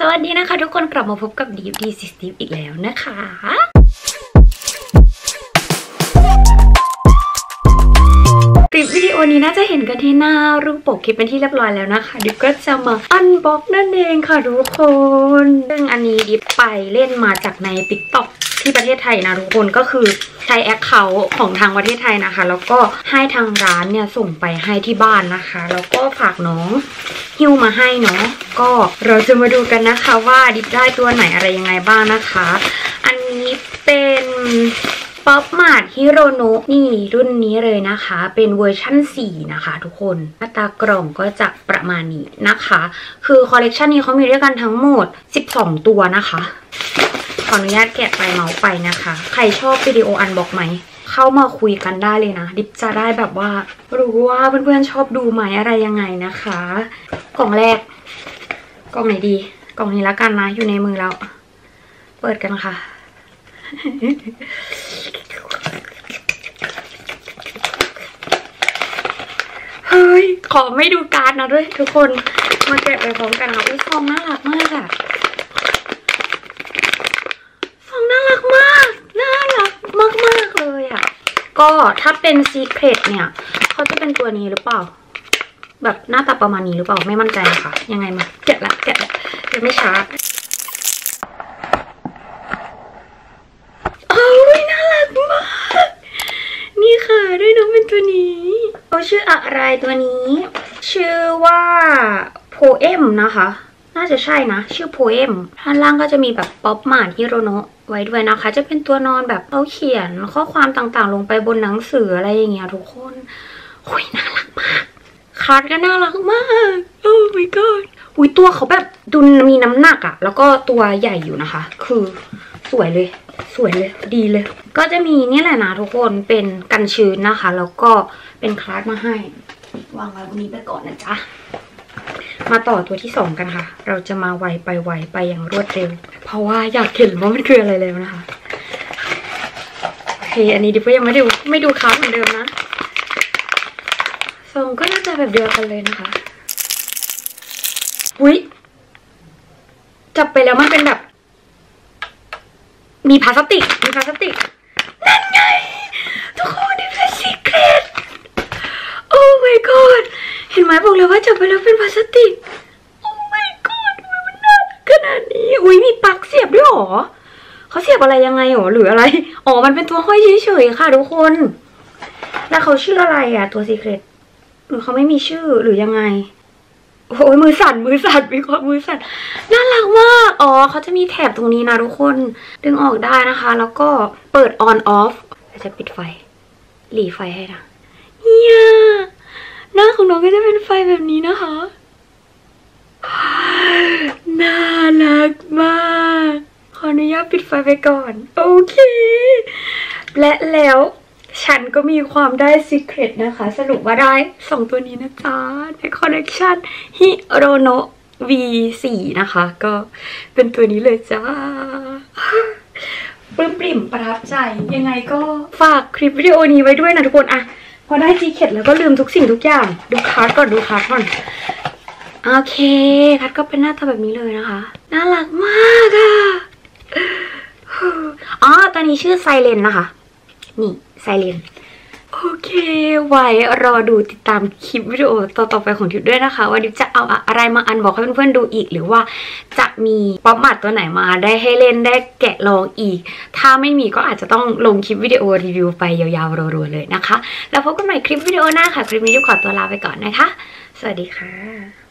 สวัสดีนะคะทุกคนกลับมาพบกับ DeesisDeep อีกแล้วนะคะคลิปวิดีโอนี้น่าจะเห็นกันที่หน้ารูปปกคลิปเป็นที่เรียบร้อยแล้วนะคะ Deep ก็จะมา unbox นั่นเองค่ะทุกคนซึ่งอันนี้ Deep ไปเล่นมาจากใน TikTok ที่ประเทศไทยนะทุกคนก็คือใช้ account ของทางประเทศไทยนะคะ แล้วก็ให้ทางร้านเนี่ยส่งไปให้ที่บ้านนะคะ แล้วก็ฝากน้อง หิ้วมาให้เนาะก็เราจะมาดูกันนะคะว่า Deep ได้ตัวไหนอะไรยังไงบ้างนะคะ อันนี้เป็น Pop Mart Hirono นี่รุ่นนี้เลยนะคะ เป็นเวอร์ชั่น 4 นะคะทุกคนหน้าตากล่องก็จะประมาณนี้นะคะ คือคอลเลกชันนี้เขามีด้วยกันทั้งหมด 12 ตัวนะคะ ขออนุญาตแกะไปเมาส์ไปนะคะ ใครชอบวิดีโอ unbox ไหม เข้ามาคุยกันได้เลยนะ Deep จะได้แบบว่า รู้ว่าเพื่อนๆชอบดูไหมอะไรยังไงนะคะ กล่องแรก กล่องไหนดี กล่องนี้แล้วกันนะ อยู่ในมือแล้ว เปิดกันค่ะ เฮ้ย ขอไม่ดูการ์ดนะด้วย ทุกคน มาแกะไปพร้อมกันค่ะอุ้ยซองน่ารักมากอะซองน่ารักมาก น่ารักมากมากๆเลยอะ ก็ถ้าเป็นซีเครตเนี่ยเขาจะเป็นตัวนี้หรือเปล่า แบบหน้าตาประมาณนี้หรือเปล่าไม่มั่นใจนะคะยังไงมาแกะละแกะละเดี๋ยวไม่ช้าโอ้ยน่ารักมากนี่ค่ะด้วยน้องเป็นตัวนี้เขาชื่ออะไรตัวนี้ ชื่อว่าโพเอมนะคะ น่าจะใช่นะ ชื่อโพเอมด้านล่างก็จะมีแบบ Pop Mart Hirono ไว้ด้วยนะคะ จะเป็นตัวนอนแบบเขาเขียนข้อความต่างๆ ลงไปบนหนังสืออะไรอย่างเงี้ยทุกคนโอ้ยน่ารักมาก card ก็น่ารักมาก oh my god อุ้ยตัวเขาแบบดูมีน้ำหนักอะแล้วก็ตัวใหญ่อยู่นะคะ คือสวยเลย สวยเลยดีเลย ก็จะมีนี่แหละนะทุกคนเป็นกันชื้นนะคะ แล้วก็เป็น card มาให้ วางไว้บนนี้ไปก่อนนะจ๊ะ มาต่อตัวที่สองกันค่ะ เราจะมาไวไปไวไปอย่างรวดเร็ว เพราะว่าอยากเห็นว่ามันคืออะไรแล้วนะคะ โอเค อันนี้ดิบก็ยังไม่ได้ดูไม่ดูคลาเหมือนเดิมนะทรงก็น่าจะแบบเดียวกันเลยนะคะอุ้ยจับไปแล้วมันเป็นแบบ มีพลาสติก มีพลาสติก นั่นไง ทุกคนนี่เป็นซีเครตโอ้ my god เห็นไหมบอกเลยว่าจับไปแล้วเป็นพลาสติก โอ้ my god ทำไมมันน่ารักขนาดนี้ อุ้ยมีปลั๊กเสียบด้วยหรอเขาเสียบอะไรยังไงหรอหรืออะไร อ๋อ มันเป็นตัวห้อยเฉยๆค่ะทุกคน แล้วเขาชื่ออะไรอะ ตัวซีเครตหรือเขาไม่มีชื่อหรือยังไง โอ้ยมือสั่นมือสั่นมีความมือสั่นน่ารักมาก อ๋อเขาจะมีแถบตรงนี้นะทุกคน ดึงออกได้นะคะ แล้วก็เปิด on off เราจะปิดไฟ หรี่ไฟให้นะเนี่ย หน้าของน้องก็จะเป็นไฟแบบนี้นะคะน่ารักมาก ขออนุญาตปิดไฟไปก่อน โอเค และแล้วฉันก็มีความได้ Secret นะคะ สรุปว่าได้2ตัวนี้นะจ๊ะ ในคอลเลกชัน Hirono V4 นะคะ ก็เป็นตัวนี้เลยจ้าปลื้มปริ่มประทับใจ ยังไงก็ฝากคลิปวิดีโอนี้ไว้ด้วยนะทุกคนอะ พอได้ Secret แล้วก็ลืมทุกสิ่งทุกอย่าง ดู card ก่อนดู card ก่อน โอเค card ก็เป็นหน้าตาแบบนี้เลยนะคะ น่ารักมากอะอ๋อตอนนี้ชื่อ Silent นะคะ นี่ Silent ไว้รอดูติดตามคลิปวิดีโอต่อๆไปของดิวด้วยนะคะ ว่าดิวจะเอาอะไรมาอันบอกให้เพื่อนๆดูอีก หรือว่าจะมีป๊อปมัดตัวไหนมาได้ให้เล่นได้แกะลองอีก ถ้าไม่มีก็อาจจะต้องลงคลิปวิดีโอรีวิวไปยาวๆรัวๆเลยนะคะ แล้วพบกันใหม่คลิปวิดีโอหน้าค่ะ คลิปนี้ดิวขอตัวลาไปก่อนนะคะ สวัสดีค่ะ